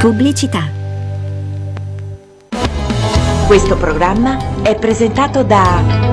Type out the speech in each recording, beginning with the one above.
Pubblicità. Questo programma è presentato da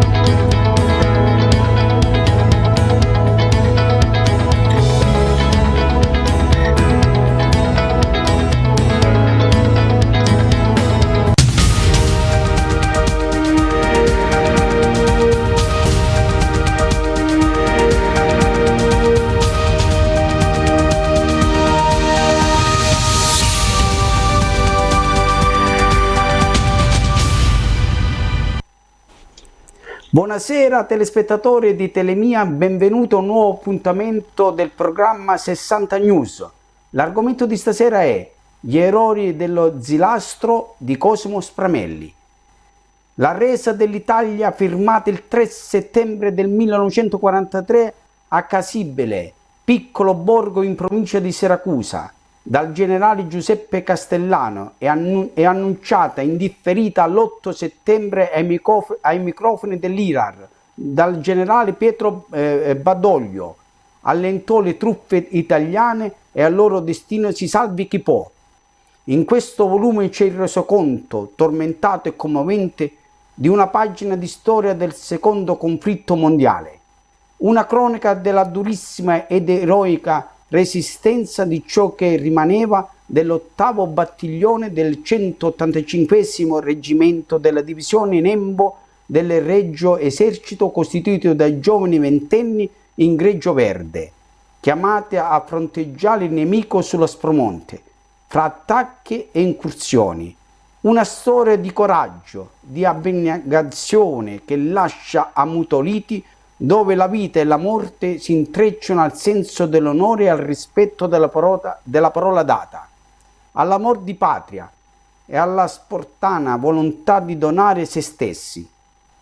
Buonasera telespettatori di Telemia, benvenuto a un nuovo appuntamento del programma 60 News. L'argomento di stasera è gli errori dello zilastro di Cosimo Spramelli. La resa dell'Italia firmata il 3 settembre del 1943 a Casibele, piccolo borgo in provincia di Siracusa, dal generale Giuseppe Castellano e, annu- e annunciata indifferita l'8 settembre ai, microf- ai microfoni dell'IRAR dal generale Pietro eh, Badoglio, allentò le truppe italiane e al loro destino si salvi chi può. In questo volume c'è il resoconto, tormentato e commovente, di una pagina di storia del secondo conflitto mondiale, una cronaca della durissima ed eroica resistenza di ciò che rimaneva dell'ottavo battiglione del 185 reggimento della divisione Nembo del Reggio Esercito costituito dai giovani ventenni in greggio verde, chiamati a fronteggiare il nemico sullo spromonte, fra attacchi e incursioni. Una storia di coraggio, di abnegazione che lascia ammutoliti dove la vita e la morte si intrecciano al senso dell'onore e al rispetto della parola, della parola data, all'amor di patria e alla sportana volontà di donare se stessi.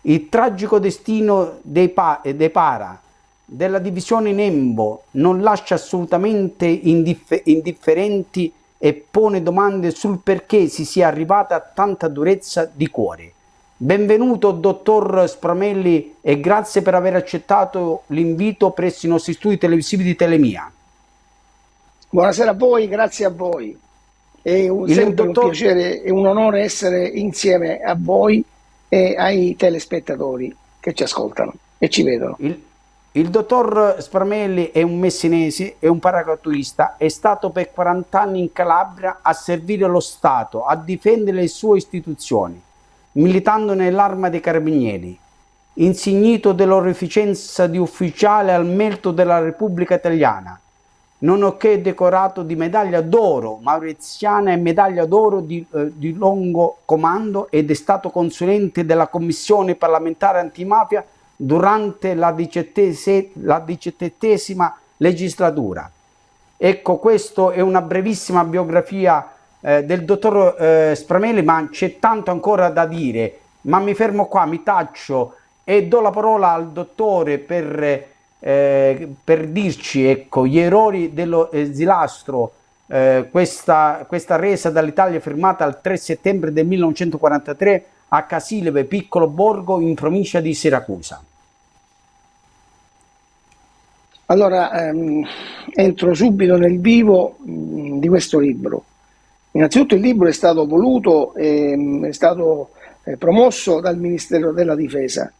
Il tragico destino dei, pa- dei para della divisione Nembo non lascia assolutamente indiffer- indifferenti e pone domande sul perché si sia arrivata a tanta durezza di cuore. Benvenuto dottor Spramelli e grazie per aver accettato l'invito presso i nostri studi televisivi di Telemia. Buonasera a voi, grazie a voi. È un, sempre dottor... un piacere e un onore essere insieme a voi e ai telespettatori che ci ascoltano e ci vedono. Il, il dottor Spramelli è un messinese, è un paracadutista, è stato per 40 anni in Calabria a servire lo Stato, a difendere le sue istituzioni militando nell'arma dei carabinieri, insignito dell'onorificenza di ufficiale al merito della Repubblica Italiana, nonché decorato di medaglia d'oro mauriziana e medaglia d'oro di, eh, di lungo comando ed è stato consulente della Commissione parlamentare antimafia durante la diciottesima legislatura. Ecco, questa è una brevissima biografia eh, del dottor eh, Spramelli, ma c'è tanto ancora da dire, ma mi fermo qua, mi taccio e do la parola al dottore per, eh, per dirci ecco, gli errori dello Zilastro, eh, questa, questa resa dall'Italia firmata il 3 settembre del 1943 a Casileve, piccolo borgo in provincia di Siracusa. Allora, ehm, entro subito nel vivo mh, mm, di questo libro. Innanzitutto il libro è stato voluto e mm, è stato eh, promosso dal Ministero della Difesa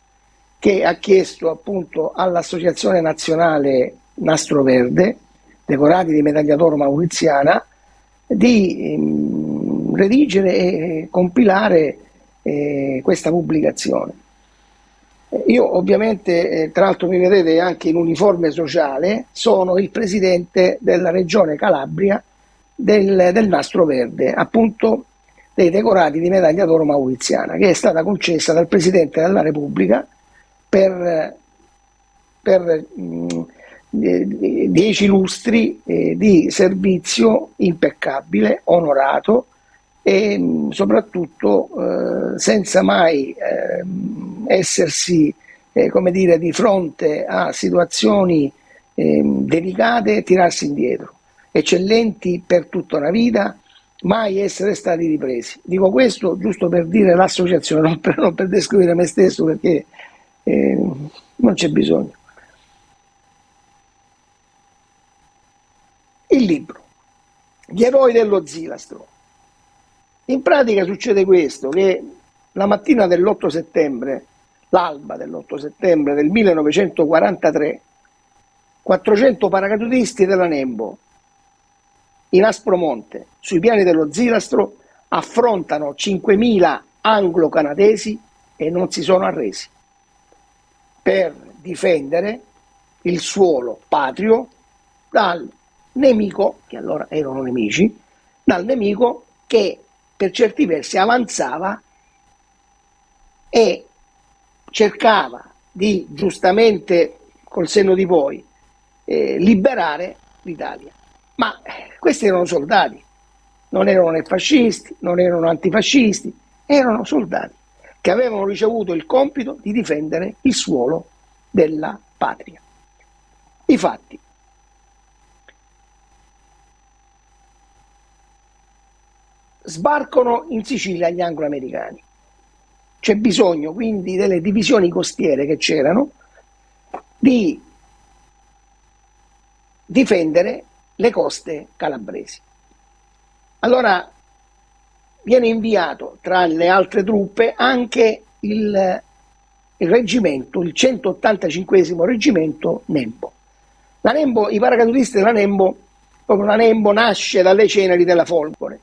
che ha chiesto appunto all'Associazione Nazionale Nastro Verde, decorati di medaglia d'oro mauriziana, di ehm, redigere e compilare eh, questa pubblicazione. Io ovviamente, eh, tra l'altro mi vedete anche in uniforme sociale, sono il presidente della regione Calabria del, del nastro verde, appunto dei decorati di medaglia d'oro mauriziana, che è stata concessa dal Presidente della Repubblica per, per mh, dieci lustri eh, di servizio impeccabile, onorato e mh, soprattutto eh, senza mai eh, essersi eh, come dire, di fronte a situazioni ehm, delicate tirarsi indietro eccellenti per tutta una vita, mai essere stati ripresi. Dico questo giusto per dire l'associazione, non per, non per descrivere me stesso perché eh, non c'è bisogno. Il libro, Gli eroi dello Zilastro. In pratica succede questo, che la mattina dell'8 settembre, l'alba dell'8 settembre del 1943, 400 paracadutisti della Nembo in Aspromonte, sui piani dello Zilastro, affrontano 5.000 anglo-canadesi e non si sono arresi per difendere il suolo patrio dal nemico, che allora erano nemici, dal nemico che per certi versi avanzava e cercava di giustamente col senno di poi eh, liberare l'Italia. Ma eh, questi erano soldati, non erano né fascisti, non erano antifascisti, erano soldati che avevano ricevuto il compito di difendere il suolo della patria. I fatti. Sbarcano in Sicilia gli anglo-americani. C'è bisogno quindi delle divisioni costiere che c'erano di difendere le coste calabresi. Allora viene inviato tra le altre truppe anche il, il reggimento, il 185 reggimento Nembo. La Nembo, I paracadutisti della Nembo, proprio la Nembo nasce dalle ceneri della Folgore.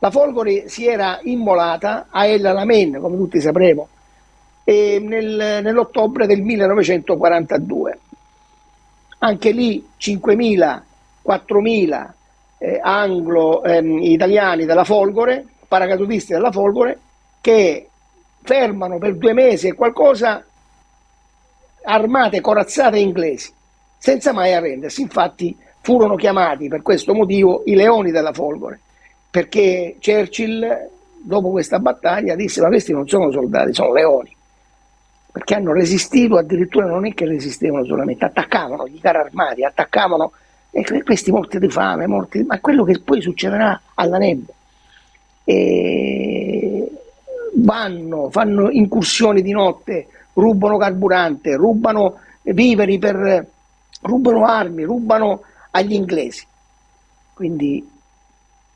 La Folgore si era immolata a El Alamein, come tutti sapremo, nel, nell'ottobre del 1942 anche lì 5.000, 4.000 eh, anglo ehm, della Folgore, paracadutisti della Folgore, che fermano per due mesi e qualcosa armate corazzate inglesi, senza mai arrendersi. Infatti furono chiamati per questo motivo i leoni della Folgore, perché Churchill dopo questa battaglia disse ma questi non sono soldati, sono leoni perché hanno resistito, addirittura non è che resistevano solamente, attaccavano gli carri armati, attaccavano e questi morti di fame, morti, ma quello che poi succederà alla nebbia. E vanno, fanno incursioni di notte, rubano carburante, rubano viveri per, rubano armi, rubano agli inglesi. Quindi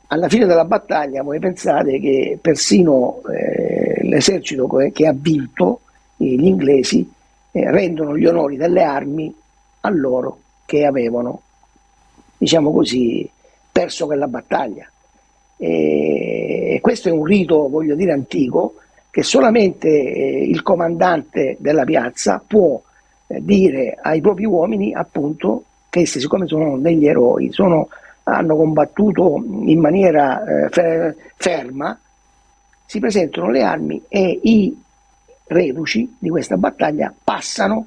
alla fine della battaglia voi pensate che persino eh, l'esercito che ha vinto gli inglesi eh, rendono gli onori delle armi a loro che avevano, diciamo così, perso quella battaglia. E questo è un rito, voglio dire, antico, che solamente eh, il comandante della piazza può eh, dire ai propri uomini, appunto, che essi, siccome sono degli eroi, sono, hanno combattuto in maniera eh, ferma, si presentano le armi e i reduci di questa battaglia passano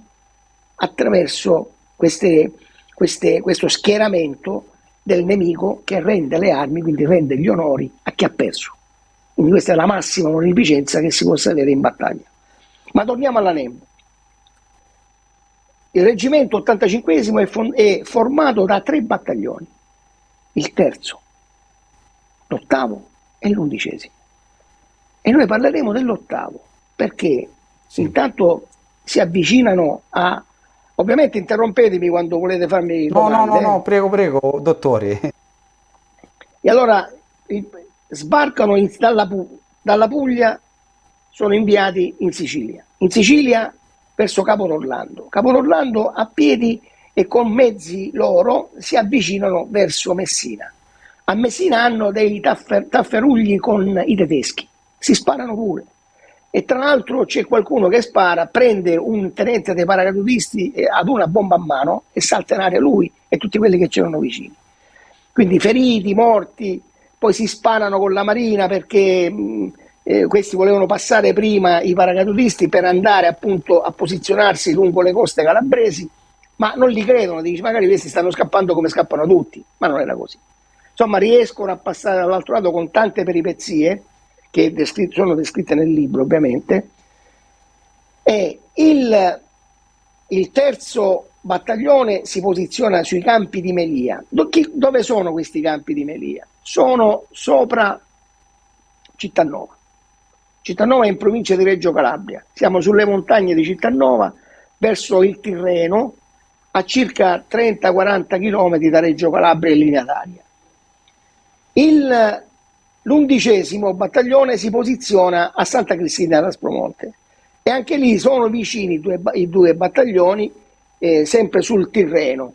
attraverso queste, queste, questo schieramento del nemico che rende le armi, quindi rende gli onori a chi ha perso. Quindi questa è la massima onorificenza che si possa avere in battaglia. Ma torniamo alla Nembo. Il reggimento 85 è, fon- è formato da tre battaglioni, il terzo, l'ottavo e l'undicesimo. E noi parleremo dell'ottavo, perché sì. intanto si avvicinano a... Ovviamente interrompetemi quando volete farmi no, domande. No, no, no, prego, prego, dottore. E allora sbarcano in, dalla, dalla Puglia, sono inviati in Sicilia. In Sicilia verso Capo d'Orlando. Capo d'Orlando a piedi e con mezzi loro si avvicinano verso Messina. A Messina hanno dei taffer, tafferugli con i tedeschi, si sparano pure e tra l'altro c'è qualcuno che spara, prende un tenente dei paracadutisti ad una bomba a mano e salta in aria lui e tutti quelli che c'erano vicini. Quindi feriti, morti, poi si sparano con la marina perché mh, eh, questi volevano passare prima i paracadutisti per andare appunto a posizionarsi lungo le coste calabresi, ma non li credono, dici magari questi stanno scappando come scappano tutti, ma non era così. Insomma riescono a passare dall'altro lato con tante peripezie che descri- sono descritte nel libro ovviamente, e il, il terzo battaglione si posiziona sui campi di Melia. Do- chi, dove sono questi campi di Melia? Sono sopra Cittanova. Cittanova è in provincia di Reggio Calabria. Siamo sulle montagne di Cittanova, verso il Tirreno, a circa 30-40 km da Reggio Calabria in linea d'aria. Il l'undicesimo battaglione si posiziona a Santa Cristina d'Aspromonte e anche lì sono vicini i due, i due battaglioni eh, sempre sul Tirreno.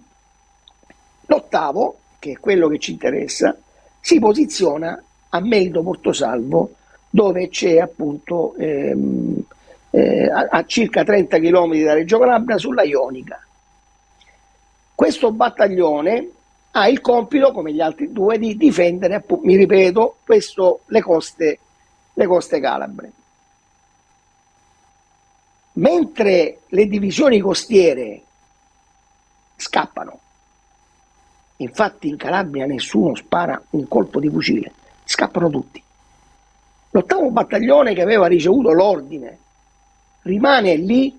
L'ottavo, che è quello che ci interessa, si posiziona a Meldo Portosalvo dove c'è appunto ehm, eh, a, a, circa 30 km da Reggio Calabria sulla Ionica. Questo battaglione ha il compito, come gli altri due, di difendere, mi ripeto, questo, le, coste, le coste calabre. Mentre le divisioni costiere scappano, infatti in Calabria nessuno spara un colpo di fucile, scappano tutti. L'ottavo battaglione che aveva ricevuto l'ordine rimane lì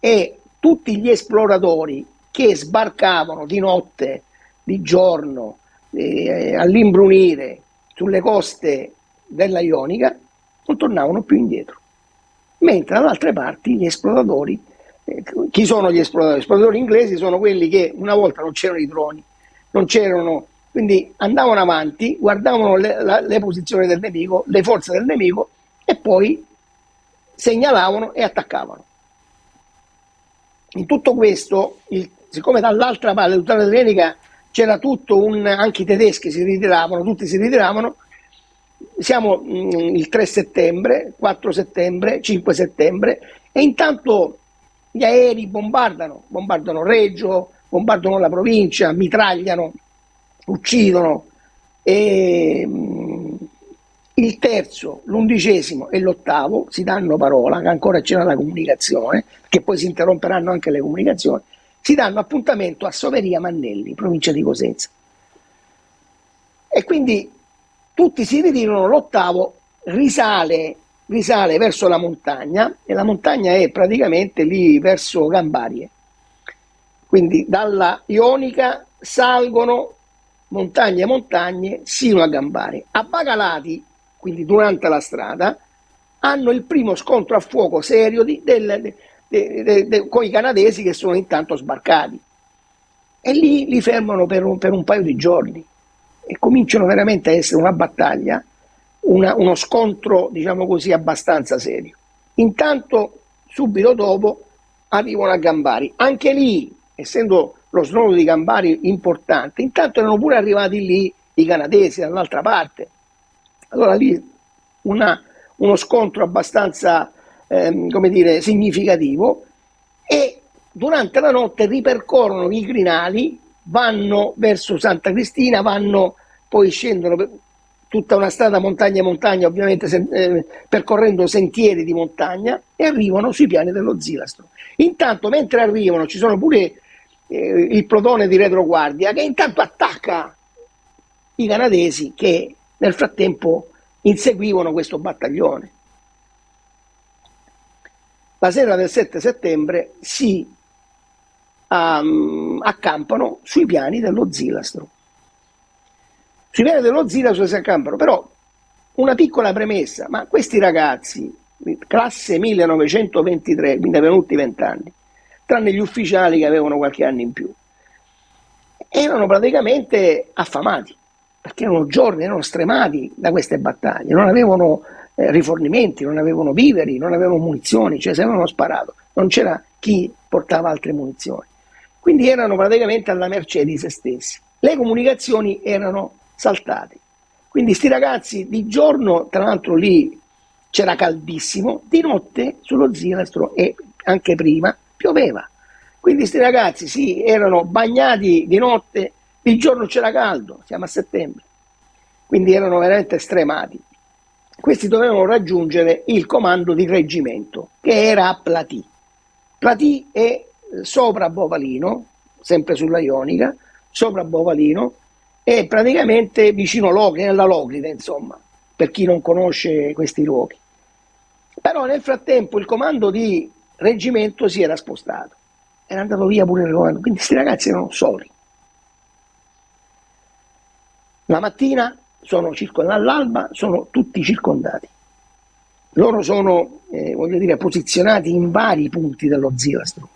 e tutti gli esploratori che sbarcavano di notte di giorno eh, all'imbrunire sulle coste della Ionica non tornavano più indietro. Mentre dall'altra parte gli esploratori, eh, chi sono gli esploratori? Gli esploratori inglesi sono quelli che una volta non c'erano i droni, non c'erano, quindi andavano avanti, guardavano le, la, le posizioni del nemico, le forze del nemico e poi segnalavano e attaccavano. In tutto questo, il, siccome dall'altra parte, tutta l'Adriatica, c'era tutto un, anche i tedeschi si ritiravano, tutti si ritiravano, siamo mh, mm, il 3 settembre, 4 settembre, 5 settembre e intanto gli aerei bombardano, bombardano Reggio, bombardano la provincia, mitragliano, uccidono e mh, mm, il terzo, l'undicesimo e l'ottavo si danno parola, che ancora c'era la comunicazione, che poi si interromperanno anche le comunicazioni, si danno appuntamento a Soveria Mannelli, provincia di Cosenza. E quindi tutti si ritirano, l'ottavo risale, risale verso la montagna e la montagna è praticamente lì verso Gambarie. Quindi dalla Ionica salgono montagne e montagne sino a Gambari. A Bagalati, quindi durante la strada, hanno il primo scontro a fuoco serio di, del, de, de, de, con i canadesi che sono intanto sbarcati. E lì li fermano per un, per un paio di giorni e cominciano veramente a essere una battaglia, una, uno scontro, diciamo così, abbastanza serio. Intanto, subito dopo, arrivano a Gambari. Anche lì, essendo lo snodo di Gambari importante, intanto erano pure arrivati lì i canadesi dall'altra parte. Allora lì una, uno scontro abbastanza ehm, come dire, significativo e durante la notte ripercorrono i crinali, vanno verso Santa Cristina, vanno poi scendono per tutta una strada montagna montagna, ovviamente se, eh, percorrendo sentieri di montagna e arrivano sui piani dello Zilastro. Intanto mentre arrivano ci sono pure eh, il plotone di retroguardia che intanto attacca i canadesi che nel frattempo inseguivano questo battaglione la sera del 7 settembre si um, accampano sui piani dello Zilastro. Sui piani dello Zilastro si accampano, però una piccola premessa, ma questi ragazzi, classe 1923, quindi avevano tutti 20 anni, tranne gli ufficiali che avevano qualche anno in più, erano praticamente affamati, perché erano giorni, erano stremati da queste battaglie, non avevano eh, rifornimenti, non avevano viveri, non avevano munizioni, cioè se avevano sparato, non c'era chi portava altre munizioni. Quindi erano praticamente alla mercé di se stessi. Le comunicazioni erano saltate. Quindi sti ragazzi di giorno, tra l'altro lì c'era caldissimo, di notte sullo Zilastro e anche prima pioveva. Quindi questi ragazzi sì, erano bagnati di notte, di giorno c'era caldo, siamo a settembre. Quindi erano veramente stremati questi dovevano raggiungere il comando di reggimento che era a Platì. Platì è sopra Bovalino, sempre sulla Ionica, sopra Bovalino e praticamente vicino Locri, nella Locride, insomma, per chi non conosce questi luoghi. Però nel frattempo il comando di reggimento si era spostato, era andato via pure il comando, quindi questi ragazzi erano soli. La mattina sono all'alba, sono tutti circondati. Loro sono, eh, voglio dire, posizionati in vari punti dello Zilastro,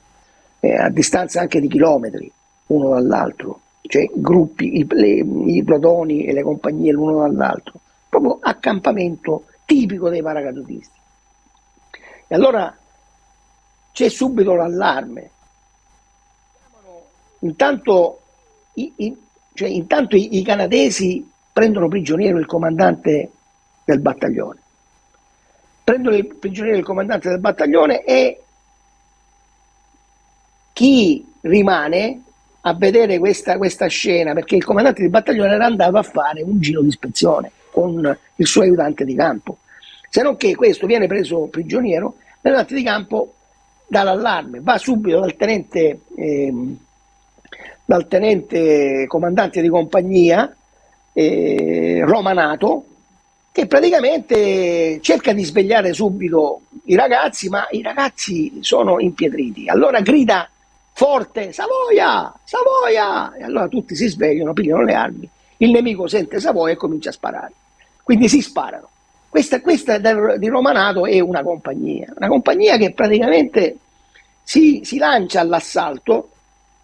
eh, a distanza anche di chilometri uno dall'altro, cioè gruppi, i, le, i plotoni e le compagnie l'uno dall'altro, proprio accampamento tipico dei paracadutisti. E allora c'è subito l'allarme. Intanto i, i, cioè, intanto i, i canadesi prendono prigioniero il comandante del battaglione. Prendono il prigioniero il comandante del battaglione e chi rimane a vedere questa, questa, scena, perché il comandante del battaglione era andato a fare un giro di ispezione con il suo aiutante di campo. Se non che questo viene preso prigioniero, l'aiutante di campo dà l'allarme, va subito dal tenente, eh, dal tenente comandante di compagnia eh, Romanato, che praticamente cerca di svegliare subito i ragazzi, ma i ragazzi sono impietriti. Allora grida forte Savoia, Savoia! E allora tutti si svegliano, pigliano le armi, il nemico sente Savoia e comincia a sparare. Quindi si sparano. Questa, questa di Romanato è una compagnia, una compagnia che praticamente si, si lancia all'assalto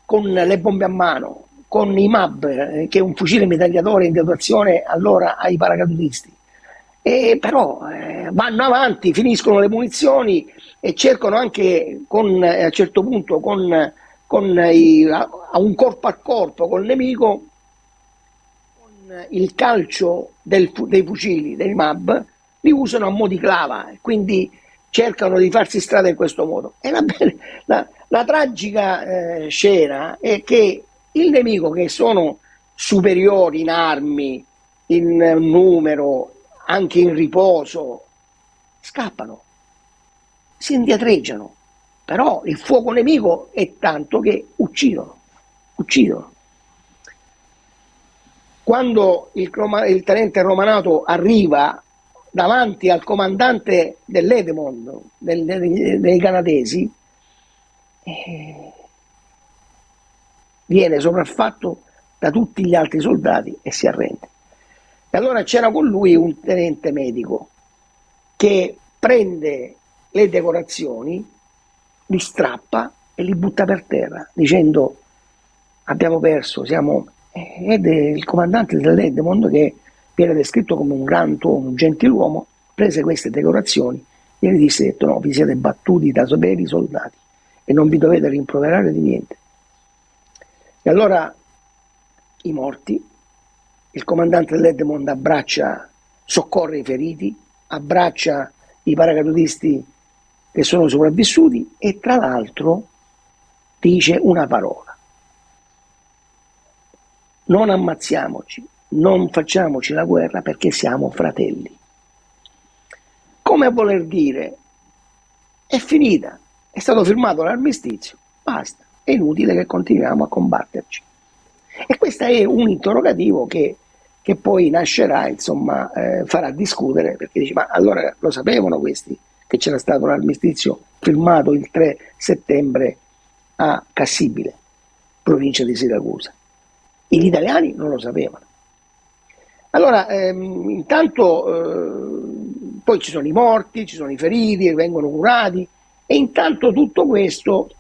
con le bombe a mano, con i MAB, eh, che è un fucile medagliatore in dotazione allora ai paracadutisti. E però eh, vanno avanti, finiscono le munizioni e cercano anche con, eh, a un certo punto con, con i, a, a, un corpo a corpo col nemico con il calcio del, dei fucili, dei MAB, li usano a mo' di clava, quindi cercano di farsi strada in questo modo. E la, la, la tragica eh, scena è che il nemico, che sono superiori in armi, in numero, anche in riposo, scappano, si indietreggiano, però il fuoco nemico è tanto che uccidono, uccidono. Quando il, il tenente Romanato arriva davanti al comandante dell'Edemond, del, dei, dei canadesi, eh, viene sopraffatto da tutti gli altri soldati e si arrende. E allora c'era con lui un tenente medico che prende le decorazioni, li strappa e li butta per terra dicendo abbiamo perso, siamo... ed è il comandante dell'Edemond che viene descritto come un gran uomo, un gentiluomo, prese queste decorazioni e gli disse no, vi siete battuti da veri soldati e non vi dovete rimproverare di niente. E allora i morti, il comandante dell'Edmond abbraccia, soccorre i feriti, abbraccia i paracadutisti che sono sopravvissuti e tra l'altro dice una parola. Non ammazziamoci, non facciamoci la guerra perché siamo fratelli. Come a voler dire, è finita, è stato firmato l'armistizio, basta, è inutile che continuiamo a combatterci. E questo è un interrogativo che, che poi nascerà, insomma, eh, farà discutere, perché dice, ma allora lo sapevano questi che c'era stato l'armistizio firmato il 3 settembre a Cassibile, provincia di Siracusa. Gli italiani non lo sapevano. Allora, ehm, intanto eh, poi ci sono i morti, ci sono i feriti che vengono curati e intanto tutto questo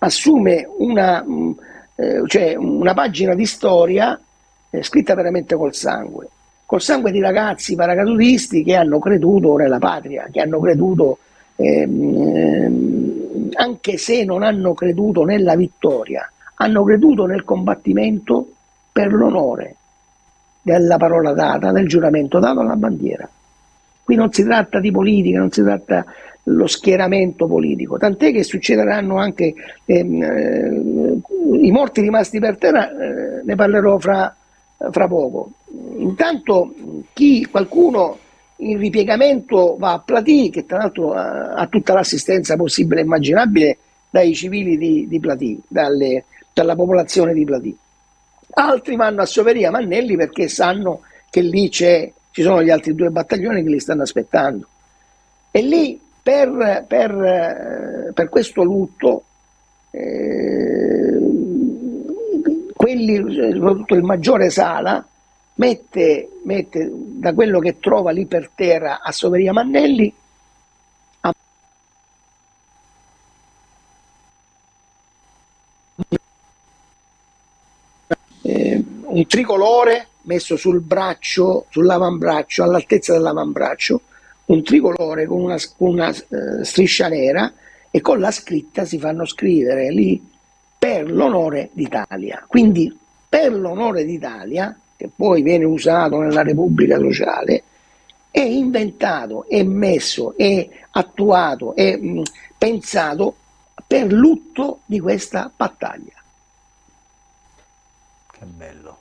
assume una, mh, mm, eh, cioè una pagina di storia eh, scritta veramente col sangue, col sangue di ragazzi paracadutisti che hanno creduto nella patria, che hanno creduto, ehm, ehm, anche se non hanno creduto nella vittoria, hanno creduto nel combattimento per l'onore della parola data, del giuramento dato alla bandiera. Qui non si tratta di politica, non si tratta dello schieramento politico, tant'è che succederanno anche ehm, eh, i morti rimasti per terra, eh, ne parlerò fra, fra poco. Intanto chi, qualcuno in ripiegamento va a Platì, che tra l'altro ha, ha tutta l'assistenza possibile e immaginabile dai civili di, di Platì, dalle, dalla popolazione di Platì altri vanno a Soveria Mannelli perché sanno che lì ci sono gli altri due battaglioni che li stanno aspettando. E lì per, per, eh, per questo lutto, eh, quelli, soprattutto il maggiore Sala, mette, mette da quello che trova lì per terra a Soveria Mannelli un tricolore messo sul braccio, sull'avambraccio, all'altezza dell'avambraccio, un tricolore con una, una uh, striscia nera e con la scritta si fanno scrivere lì per l'onore d'Italia. Quindi per l'onore d'Italia, che poi viene usato nella Repubblica Sociale, è inventato, è messo, è attuato, è mh, pensato per lutto di questa battaglia. Che bello.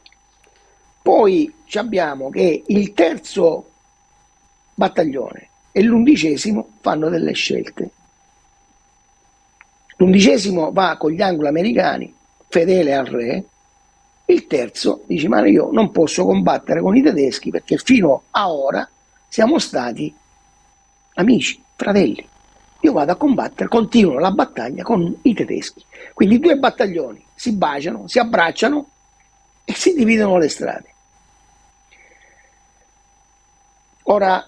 Poi abbiamo che il terzo battaglione e l'undicesimo fanno delle scelte. L'undicesimo va con gli anglo-americani, fedele al re, il terzo dice ma io non posso combattere con i tedeschi perché fino a ora siamo stati amici, fratelli. Io vado a combattere, continuo la battaglia con i tedeschi. Quindi i due battaglioni si baciano, si abbracciano e si dividono le strade. Ora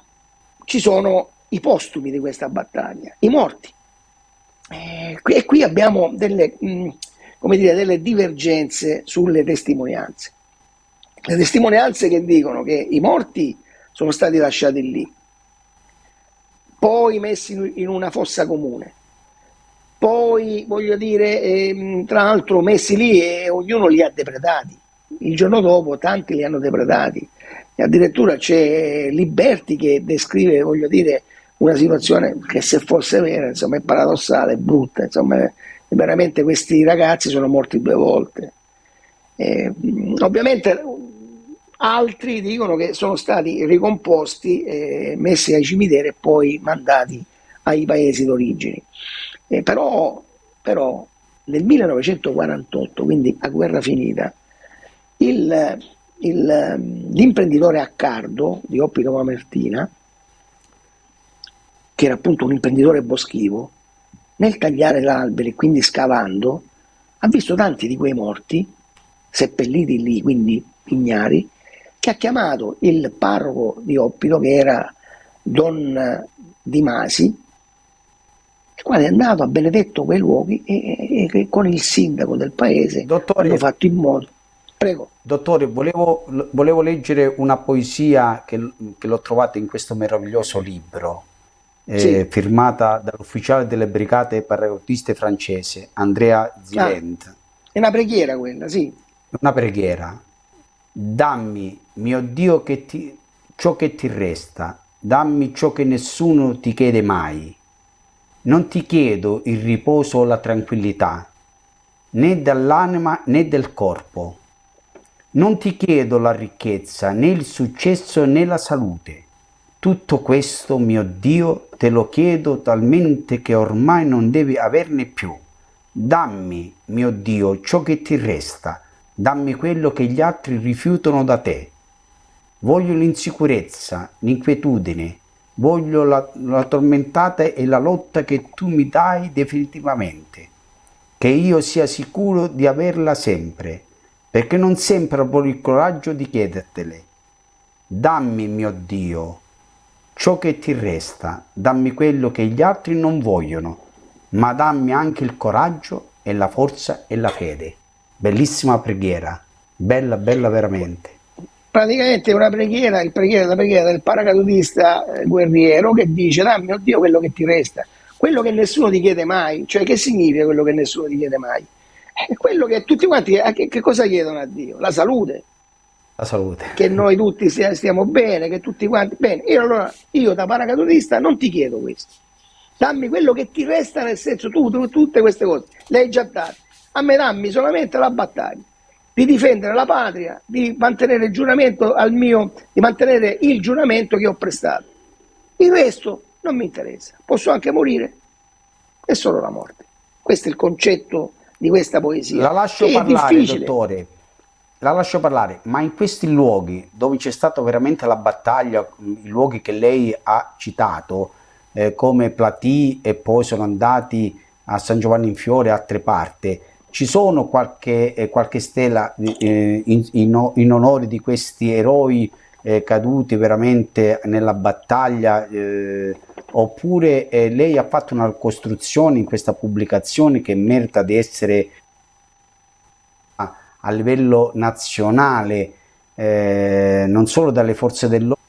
ci sono i postumi di questa battaglia, i morti. Eh, e qui abbiamo delle, mh, mm, dire, delle divergenze sulle testimonianze. Le testimonianze che dicono che i morti sono stati lasciati lì, poi messi in una fossa comune, poi voglio dire, eh, tra l'altro messi lì e ognuno li ha depredati. Il giorno dopo tanti li hanno depredati. E addirittura c'è Liberti che descrive, voglio dire, una situazione che se fosse vera, insomma, è paradossale, è brutta, insomma, veramente questi ragazzi sono morti due volte. Eh, ovviamente altri dicono che sono stati ricomposti, eh, messi ai cimiteri e poi mandati ai paesi d'origine. Eh, però, però nel 1948, quindi a guerra finita, il, il, l'imprenditore Accardo di Oppito Mamertina, che era appunto un imprenditore boschivo, nel tagliare l'albero e quindi scavando, ha visto tanti di quei morti, seppelliti lì, quindi ignari, che ha chiamato il parroco di Oppito, che era Don Di Masi, il quale è andato, ha benedetto quei luoghi e, e, e con il sindaco del paese Dottore, hanno fatto in modo. Prego. Dottore, volevo, volevo leggere una poesia che, che l'ho trovata in questo meraviglioso libro eh, sì. firmata dall'ufficiale delle brigate paracadutiste francese Andrea Zilent. Ah, è una preghiera quella, sì. Una preghiera. Dammi, mio Dio, che ti, ciò che ti resta, dammi ciò che nessuno ti chiede mai. Non ti chiedo il riposo o la tranquillità, né dall'anima né del corpo. Non ti chiedo la ricchezza, né il successo né la salute. Tutto questo, mio Dio, te lo chiedo talmente che ormai non devi averne più. Dammi, mio Dio, ciò che ti resta, dammi quello che gli altri rifiutano da te. Voglio l'insicurezza, l'inquietudine, voglio la, la tormentata e la lotta che tu mi dai definitivamente, che io sia sicuro di averla sempre, perché non sempre avrò il coraggio di chiedertele. Dammi, mio Dio, ciò che ti resta, dammi quello che gli altri non vogliono, ma dammi anche il coraggio e la forza e la fede. Bellissima preghiera, bella, bella veramente. Praticamente una preghiera, il preghiera, la preghiera del paracadutista eh, guerriero che dice dammi, oddio, quello che ti resta, quello che nessuno ti chiede mai, cioè che significa quello che nessuno ti chiede mai? È quello che tutti quanti, eh, che, che cosa chiedono a Dio? La salute, la salute. Che noi tutti stiamo bene, che tutti quanti bene. Io allora, io da paracadutista non ti chiedo questo. Dammi quello che ti resta nel senso tu, tu tutte queste cose, le hai già date. A me dammi solamente la battaglia di difendere la patria, di mantenere il giuramento al mio, di mantenere il giuramento che ho prestato. Il resto non mi interessa. Posso anche morire. È solo la morte. Questo è il concetto di questa poesia. La lascio è parlare, dottore la lascio parlare, ma in questi luoghi dove c'è stata veramente la battaglia, i luoghi che lei ha citato, eh, come Platì e poi sono andati a San Giovanni in Fiore e altre parti, ci sono qualche, eh, qualche stella eh, in, in, in, onore di questi eroi eh, caduti veramente nella battaglia eh, oppure eh, lei ha fatto una costruzione in questa pubblicazione che merita di essere a livello nazionale eh, non solo dalle forze dell'ordine,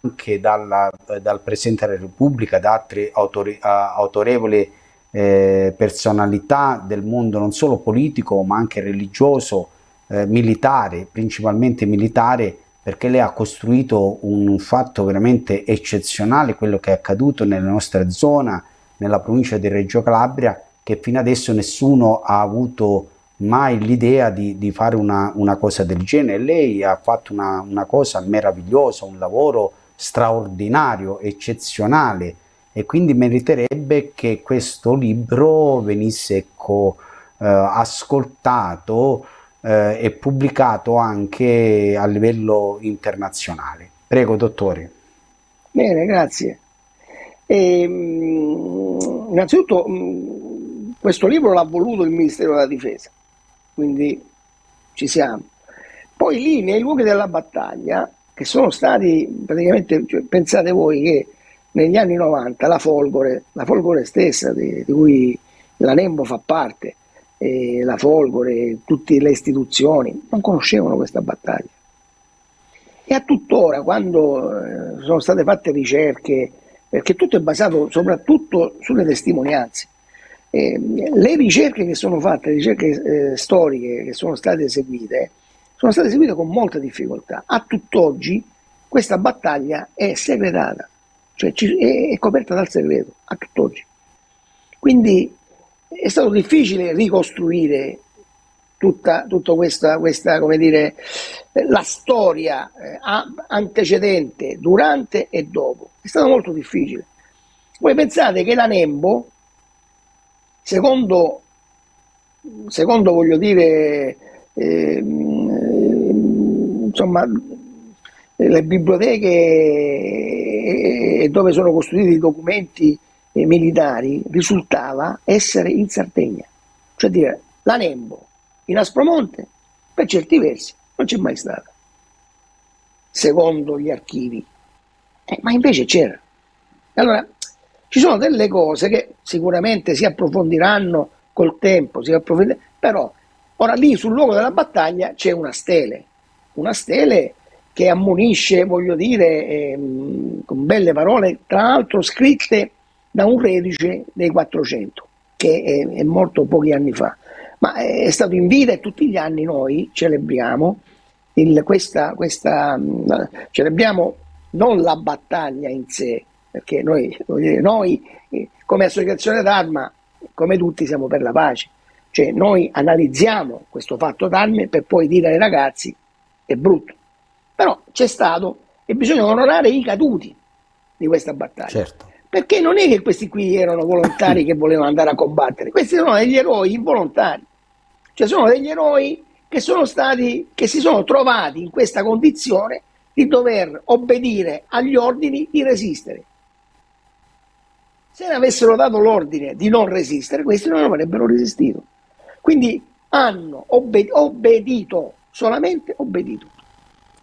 anche dalla, dal Presidente della Repubblica, da altre autori, autorevoli eh, personalità del mondo non solo politico ma anche religioso, eh, militare, principalmente militare, perché lei ha costruito un fatto veramente eccezionale, quello che è accaduto nella nostra zona, nella provincia di Reggio Calabria, che fino adesso nessuno ha avuto mai l'idea di, di fare una, una, cosa del genere. Lei ha fatto una, una cosa meravigliosa, un lavoro straordinario, eccezionale e quindi meriterebbe che questo libro venisse ecco, eh, ascoltato eh, e pubblicato anche a livello internazionale. Prego, dottore. Bene, grazie. E, ehm, innanzitutto mm, questo libro l'ha voluto il Ministero della Difesa, quindi ci siamo. Poi lì nei luoghi della battaglia che sono stati praticamente, cioè, pensate voi che negli anni 90 la Folgore, la Folgore stessa di, di cui la Nembo fa parte, eh, la Folgore, tutte le istituzioni, non conoscevano questa battaglia. E a tuttora, quando eh, sono state fatte ricerche, perché tutto è basato soprattutto sulle testimonianze, eh, le ricerche che sono fatte, le ricerche eh, storiche che sono state eseguite, sono state eseguite con molta difficoltà. A tutt'oggi questa battaglia è segretata, cioè è coperta dal segreto, a tutt'oggi. Quindi è stato difficile ricostruire tutta, tutta questa, questa, come dire, la storia eh, antecedente, durante e dopo. È stato molto difficile. Voi pensate che la Nembo, secondo, secondo voglio dire, eh, insomma, le biblioteche dove sono costruiti i documenti militari risultava essere in Sardegna, cioè dire la Nembo in Aspromonte per certi versi non c'è mai stata, secondo gli archivi, eh, ma invece c'era. Allora, ci sono delle cose che sicuramente si approfondiranno col tempo, si approfondiranno, però ora lì sul luogo della battaglia c'è una stele, una stele che ammonisce, voglio dire, ehm, con belle parole, tra l'altro scritte da un reduce dei 400, che è, è, morto pochi anni fa, ma è stato in vita e tutti gli anni noi celebriamo, il, questa, questa, celebriamo non la battaglia in sé, perché noi, noi eh, come associazione d'arma, come tutti, siamo per la pace, cioè noi analizziamo questo fatto d'arme per poi dire ai ragazzi è brutto. Però c'è stato e bisogna onorare i caduti di questa battaglia. Certo. Perché non è che questi qui erano volontari che volevano andare a combattere, questi sono degli eroi involontari. Cioè sono degli eroi che sono stati, che si sono trovati in questa condizione di dover obbedire agli ordini di resistere. Se ne avessero dato l'ordine di non resistere, questi non avrebbero resistito. Quindi hanno obbedito, solamente obbedito.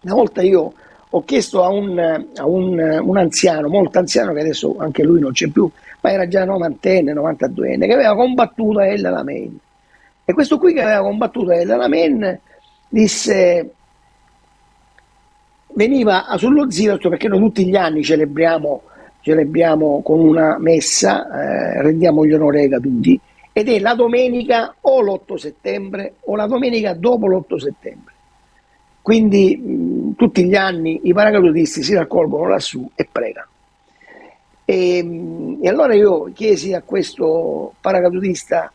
Una volta io ho chiesto a un, a un, un anziano, molto anziano, che adesso anche lui non c'è più, ma era già 90enne, 92enne, che aveva combattuto a El Alamein. E questo qui che aveva combattuto a El Alamein disse, veniva sullo Zilastro perché noi tutti gli anni celebriamo, celebriamo con una messa, eh, rendiamo gli onori ai caduti, ed è la domenica o l'8 settembre o la domenica dopo l'8 settembre. Quindi mh, tutti gli anni i paracadutisti si raccolgono lassù e pregano. E, e allora io chiesi a questo paracadutista,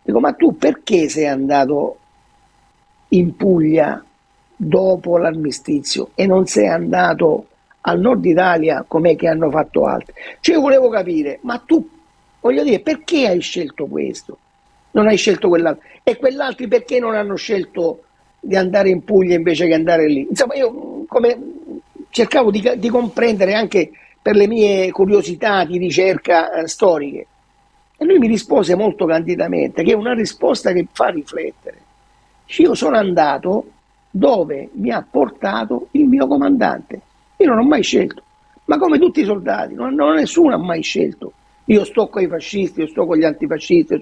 dico ma tu perché sei andato in Puglia dopo l'armistizio e non sei andato al nord Italia come che hanno fatto altri? Cioè io volevo capire, ma tu, voglio dire, perché hai scelto questo? Non hai scelto quell'altro? E quell'altro perché non hanno scelto di andare in Puglia invece che andare lì. Insomma, io come, cercavo di, di, comprendere anche per le mie curiosità di ricerca eh, storiche. E lui mi rispose molto candidamente, che è una risposta che fa riflettere. Io sono andato dove mi ha portato il mio comandante. Io non ho mai scelto, ma come tutti i soldati, non, non nessuno ha mai scelto. Io sto con i fascisti, io sto con gli antifascisti.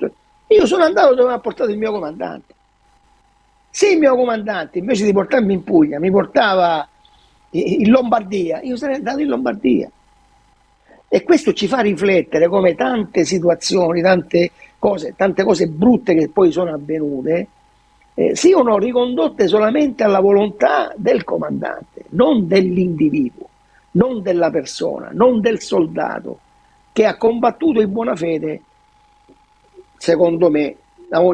Io sono andato dove mi ha portato il mio comandante. Se il mio comandante invece di portarmi in Puglia mi portava in Lombardia, io sarei andato in Lombardia. E questo ci fa riflettere come tante situazioni, tante cose, tante cose brutte che poi sono avvenute, eh, siano ricondotte solamente alla volontà del comandante, non dell'individuo, non della persona, non del soldato che ha combattuto in buona fede, secondo me,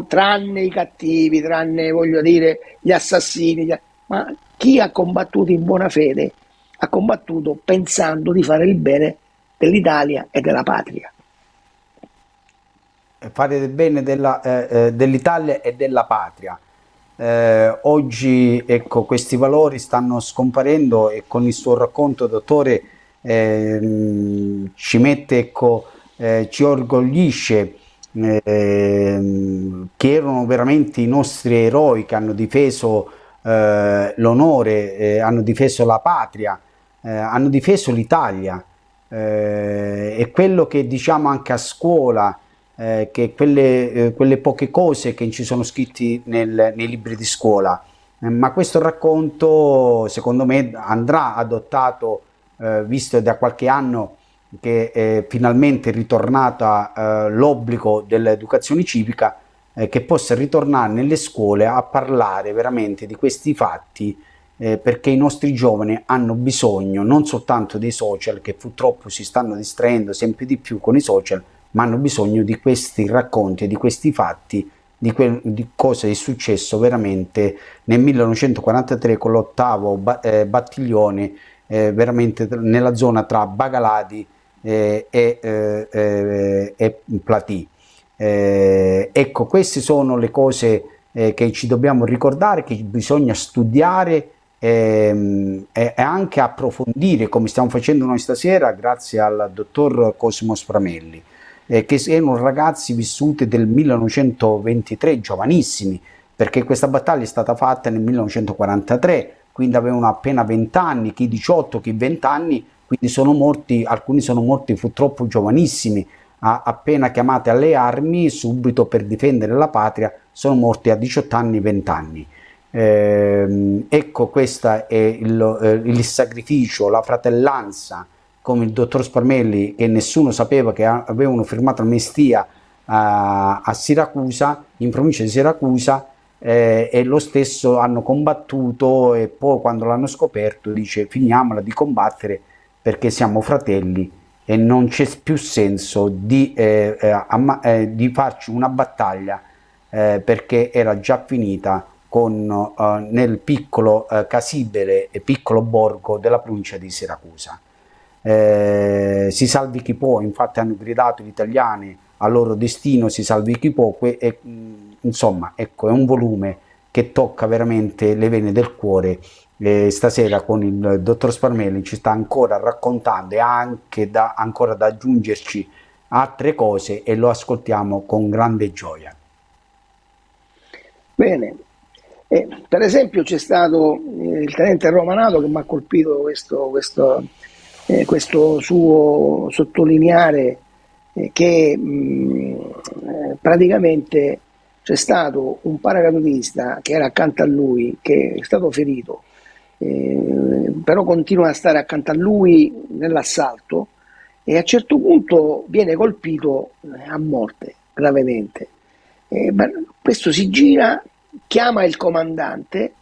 tranne i cattivi, tranne voglio dire gli assassini, ma chi ha combattuto in buona fede ha combattuto pensando di fare il bene dell'Italia e della patria. Fare il bene della, eh, eh, dell'Italia e della patria. Eh, oggi ecco, questi valori stanno scomparendo e con il suo racconto, dottore, ehm, ci mette, ecco, eh, ci orgoglisce ehm, che erano veramente i nostri eroi che hanno difeso eh, l'onore, eh, hanno difeso la patria, eh, hanno difeso l'Italia. Eh, e quello che diciamo anche a scuola, eh, che quelle, eh, quelle, poche cose che ci sono scritti nel, nei libri di scuola. ma questo racconto secondo me andrà adottato, visto da qualche anno che è finalmente ritornata l'obbligo dell'educazione civica, eh, che possa ritornare nelle scuole a parlare veramente di questi fatti eh, perché i nostri giovani hanno bisogno non soltanto dei social che purtroppo si stanno distraendo sempre di più con i social, ma hanno bisogno di questi racconti di questi fatti di, di, cosa è successo veramente nel 1943 con l'ottavo ba- eh, battiglione eh, veramente nella zona tra Bagaladi eh, e, eh, eh, e Platì. Ecco, queste sono le cose che ci dobbiamo ricordare, che bisogna studiare ehm, e, e, anche approfondire, come stiamo facendo noi stasera, grazie al dottor Cosimo Spramelli, eh, che erano ragazzi vissuti del 1923, giovanissimi, perché questa battaglia è stata fatta nel 1943, quindi avevano appena 20 anni, chi 18, chi 20 anni, quindi sono morti, alcuni sono morti purtroppo giovanissimi, appena chiamate alle armi subito per difendere la patria sono morti a 18 anni 20 anni. Eh, ecco questo è il, eh, il, sacrificio la fratellanza come il dottor Sparmelli che nessuno sapeva che avevano firmato amnistia a, a Siracusa in provincia di Siracusa eh, e lo stesso hanno combattuto e poi quando l'hanno scoperto dice finiamola di combattere perché siamo fratelli e non c'è più senso di, eh, eh, eh, di farci una battaglia eh, perché era già finita con, eh, nel piccolo eh, casibile e piccolo borgo della provincia di Siracusa. si salvi chi può, infatti hanno gridato gli italiani al loro destino, si salvi chi può, e, insomma ecco, è un volume che tocca veramente le vene del cuore eh, stasera con il dottor Sparmelli ci sta ancora raccontando e anche da, ancora da aggiungerci altre cose e lo ascoltiamo con grande gioia. Bene, eh, per esempio c'è stato eh, il tenente Romanato che mi ha colpito questo, questo, eh, questo suo sottolineare eh, che mh, mm, eh, praticamente c'è stato un paracadutista che era accanto a lui che è stato ferito eh, però continua a stare accanto a lui nell'assalto e a un certo punto viene colpito eh, a morte gravemente. Eh, questo si gira, chiama il comandante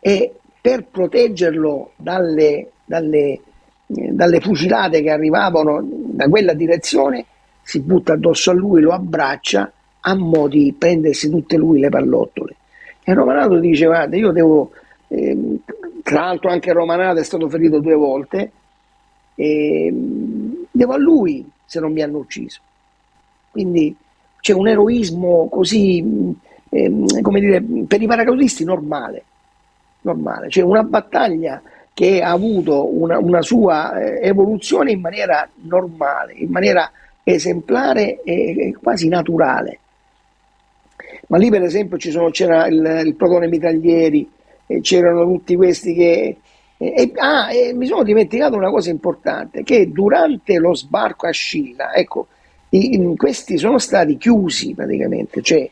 e per proteggerlo dalle, dalle, eh, dalle fucilate che arrivavano da quella direzione si butta addosso a lui, lo abbraccia a mo' di prendersi tutte lui le pallottole. E Romanato dice guarda io devo eh, tra l'altro anche Romanato è stato ferito due volte, e devo a lui se non mi hanno ucciso. Quindi c'è un eroismo così, eh, come dire, per i paracadutisti normale, normale. C'è una battaglia che ha avuto una, una sua eh, evoluzione in maniera normale, in maniera esemplare e, e quasi naturale. Ma lì per esempio sono, c'era il, il protone mitraglieri, c'erano tutti questi che... E, ah, e mi sono dimenticato una cosa importante, che durante lo sbarco a Scilla, ecco, i, questi sono stati chiusi praticamente, cioè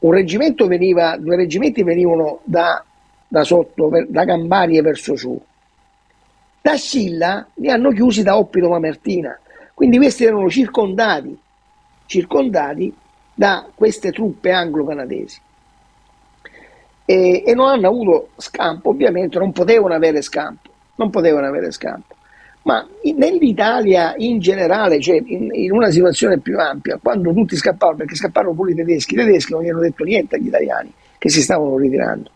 un reggimento veniva, due reggimenti venivano da, da sotto, da Gambarie verso su. Da Scilla li hanno chiusi da Oppito Mamertina, quindi questi erano circondati, circondati da queste truppe anglo-canadesi. E, e non hanno avuto scampo, ovviamente non potevano avere scampo, non potevano avere scampo ma nell'Italia in generale, cioè in, in, una situazione più ampia, quando tutti scappavano, perché scapparono pure i tedeschi, i tedeschi non gli hanno detto niente agli italiani che si stavano ritirando.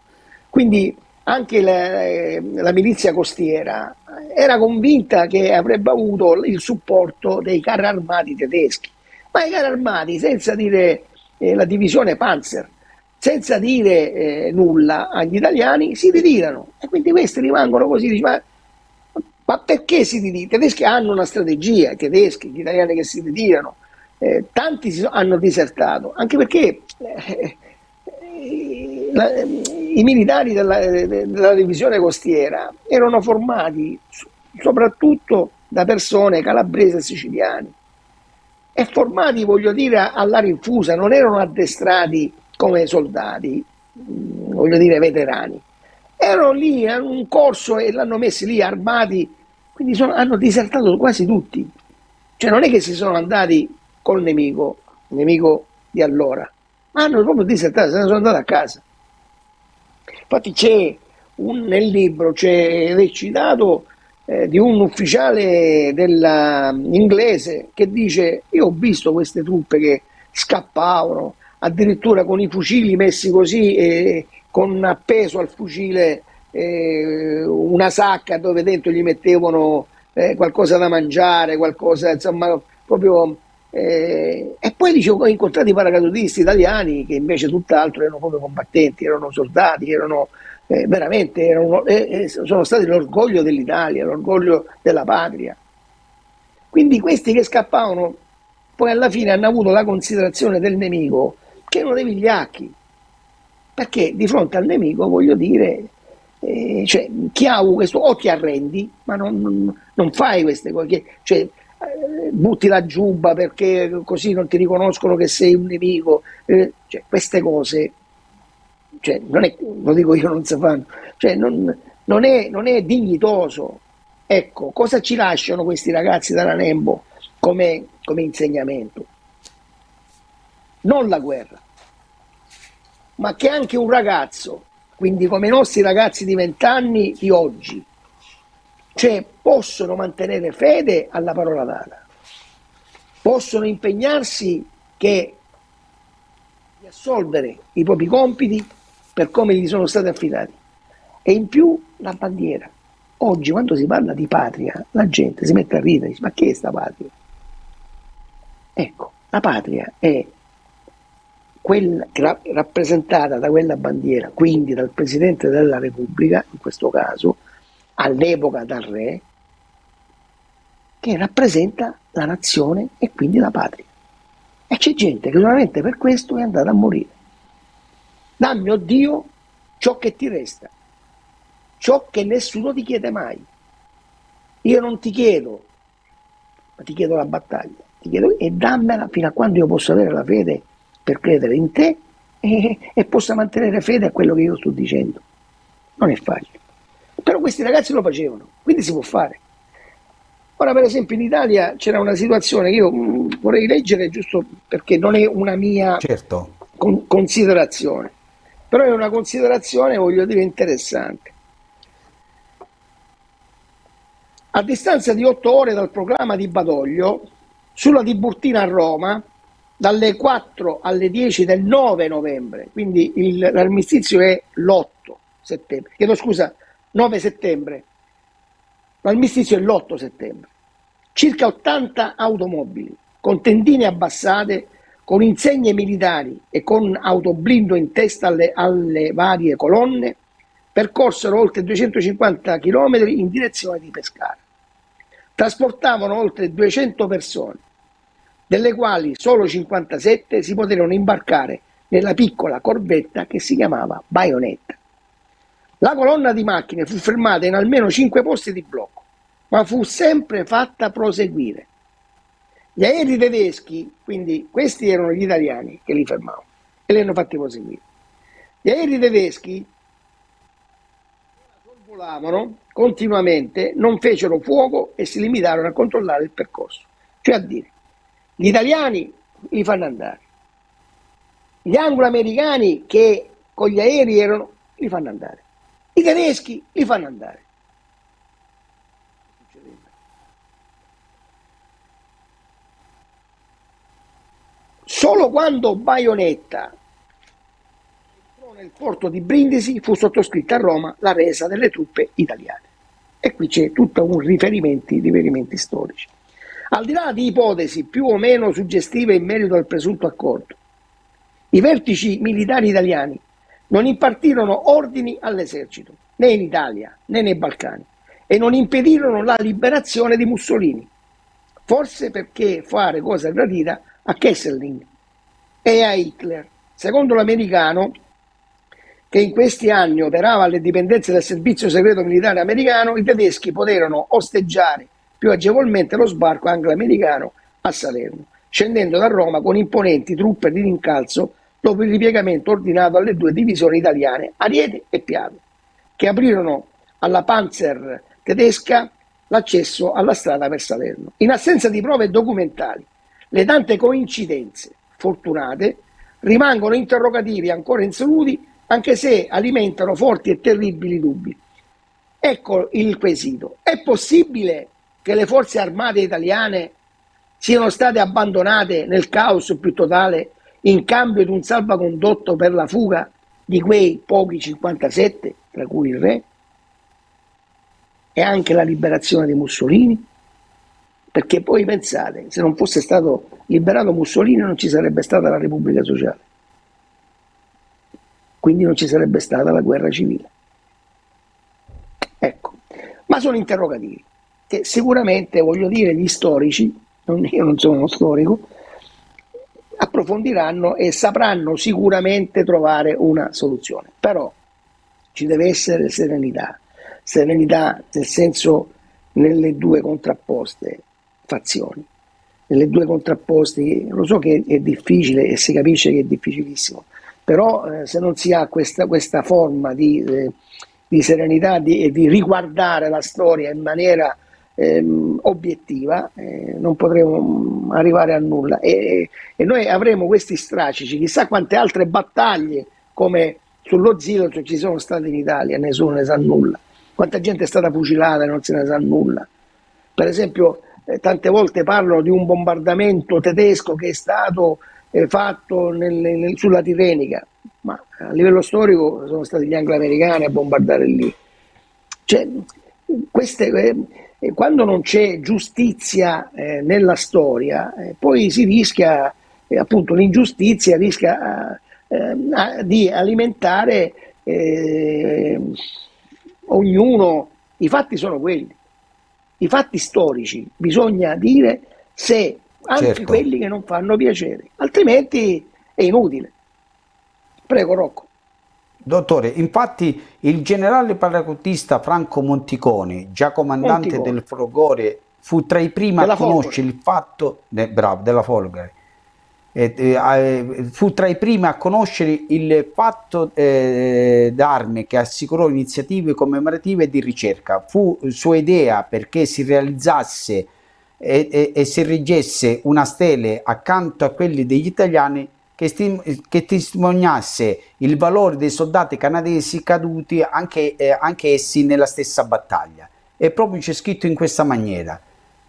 Quindi anche la, la milizia costiera era convinta che avrebbe avuto il supporto dei carri armati tedeschi, ma i carri armati, senza dire eh, la divisione Panzer, senza dire eh, nulla agli italiani, si ritirano e quindi questi rimangono così. Dice, ma ma perché si ritirano? I tedeschi hanno una strategia, i tedeschi, gli italiani che si ritirano, eh, tanti si sono, hanno disertato, anche perché eh, la, i militari della, della, divisione costiera erano formati soprattutto da persone calabresi e siciliani e formati, voglio dire, all'aria infusa, non erano addestrati come soldati, voglio dire, veterani erano lì a un corso e l'hanno messi lì armati, quindi sono, hanno disertato quasi tutti. Cioè non è che si sono andati col nemico, il nemico di allora, ma hanno proprio disertato, se ne sono andati a casa. Infatti c'è un, nel libro, c'è recitato eh, di un ufficiale della, inglese che dice io ho visto queste truppe che scappavano, addirittura con i fucili messi così e, con appeso al fucile eh, una sacca dove dentro gli mettevano eh, qualcosa da mangiare, qualcosa, insomma, proprio... Eh, e poi dicevo, ho incontrato i paracadutisti italiani che invece tutt'altro erano proprio combattenti, erano soldati, erano eh, veramente, erano, eh, eh, sono stati l'orgoglio dell'Italia, l'orgoglio della patria. Quindi questi che scappavano poi alla fine hanno avuto la considerazione del nemico che erano dei vigliacchi, perché di fronte al nemico, voglio dire, eh, cioè, chi ha questo, o ti arrendi, ma non, non, non fai queste cose, cioè, eh, butti la giubba perché così non ti riconoscono che sei un nemico, eh, cioè, queste cose, cioè, non è, lo dico io, non si fanno, cioè, non, non, è, non è dignitoso. Ecco, cosa ci lasciano questi ragazzi da Ranembo come, come insegnamento? Non la guerra, ma che anche un ragazzo, quindi come i nostri ragazzi di vent'anni di oggi, cioè possono mantenere fede alla parola data, possono impegnarsi che di assolvere i propri compiti per come gli sono stati affidati. E in più la bandiera. Oggi quando si parla di patria, la gente si mette a ridere, dice, ma che è sta patria? Ecco, la patria è quella, rappresentata da quella bandiera, quindi dal Presidente della Repubblica, in questo caso, all'epoca dal Re, che rappresenta la nazione e quindi la patria. E c'è gente che solamente per questo è andata a morire. Dammi, oh Dio, ciò che ti resta, ciò che nessuno ti chiede mai. Io non ti chiedo, ma ti chiedo la battaglia, ti chiedo, e dammela fino a quando io posso avere la fede per credere in te e, e possa mantenere fede a quello che io sto dicendo. Non è facile. Però questi ragazzi lo facevano, quindi si può fare. Ora, per esempio, in Italia c'era una situazione che io mm, vorrei leggere giusto perché non è una mia certo. con- considerazione, però è una considerazione, voglio dire, interessante. A distanza di otto ore dal proclama di Badoglio, sulla Tiburtina a Roma, dalle 4 alle 10 del 9 novembre, quindi il, l'armistizio è l'8 settembre, chiedo scusa, 9 settembre, l'armistizio è l'8 settembre. Circa 80 automobili con tendine abbassate, con insegne militari e con autoblindo in testa alle, alle varie colonne, percorsero oltre 250 km in direzione di Pescara. Trasportavano oltre 200 persone delle quali solo 57 si poterono imbarcare nella piccola corvetta che si chiamava Baionetta. La colonna di macchine fu fermata in almeno 5 posti di blocco, ma fu sempre fatta proseguire. Gli aerei tedeschi, quindi questi erano gli italiani che li fermavano, e li hanno fatti proseguire. Gli aerei tedeschi sorvolavano continuamente, non fecero fuoco e si limitarono a controllare il percorso. Cioè a dire, gli italiani li fanno andare, gli anglo-americani che con gli aerei erano, li fanno andare, i tedeschi li fanno andare. Solo quando Baionetta entrò nel porto di Brindisi fu sottoscritta a Roma la resa delle truppe italiane. E qui c'è tutto un riferimento, riferimenti storici. Al di là di ipotesi più o meno suggestive in merito al presunto accordo, i vertici militari italiani non impartirono ordini all'esercito, né in Italia né nei Balcani, e non impedirono la liberazione di Mussolini, forse perché fare cosa gradita a Kesselring e a Hitler. Secondo l'americano, che in questi anni operava alle dipendenze del servizio segreto militare americano, i tedeschi poterono osteggiare più agevolmente lo sbarco anglo-americano a Salerno, scendendo da Roma con imponenti truppe di rincalzo dopo il ripiegamento ordinato alle due divisioni italiane, Ariete e Piave, che aprirono alla Panzer tedesca l'accesso alla strada per Salerno. In assenza di prove documentali le tante coincidenze fortunate rimangono interrogativi ancora insoluti, anche se alimentano forti e terribili dubbi. Ecco il quesito. È possibile che le forze armate italiane siano state abbandonate nel caos più totale in cambio di un salvacondotto per la fuga di quei pochi 57, tra cui il re, e anche la liberazione di Mussolini? Perché poi pensate, se non fosse stato liberato Mussolini non ci sarebbe stata la Repubblica Sociale. Quindi non ci sarebbe stata la guerra civile. Ecco, ma sono interrogativi che sicuramente, voglio dire, gli storici, non, io non sono uno storico, approfondiranno e sapranno sicuramente trovare una soluzione. Però ci deve essere serenità, serenità nel senso nelle due contrapposte fazioni, nelle due contrapposti, lo so che è difficile e si capisce che è difficilissimo, però eh, se non si ha questa, questa forma di, eh, di serenità di, e di riguardare la storia in maniera ehm, obiettiva eh, non potremo arrivare a nulla e, e, noi avremo questi stracici, chissà quante altre battaglie come sullo Zilo ci sono state in Italia, nessuno ne sa nulla, quanta gente è stata fucilata e non se ne sa nulla. Per esempio eh, tante volte parlano di un bombardamento tedesco che è stato eh, fatto nel, nel, sulla Tirrenica, ma a livello storico sono stati gli anglo-americani a bombardare lì. Cioè, queste, eh, quando non c'è giustizia eh, nella storia, eh, poi si rischia, eh, appunto, l'ingiustizia rischia di alimentare ognuno, i fatti sono quelli i fatti storici bisogna dire se anche certo. quelli che non fanno piacere, altrimenti è inutile. Prego Rocco. Dottore, infatti il generale paracadutista Franco Monticoni, già comandante Monticoni. del Folgore, fu tra i primi a conoscere il fatto, de, bravo, della Folgore, eh, eh, fu tra i primi a conoscere il fatto eh, d'arme che assicurò iniziative commemorative di ricerca. Fu sua idea perché si realizzasse e, e, e si reggesse una stele accanto a quelli degli italiani che, stim- che testimoniasse il valore dei soldati canadesi caduti anche, eh, anche essi nella stessa battaglia. E proprio c'è scritto in questa maniera.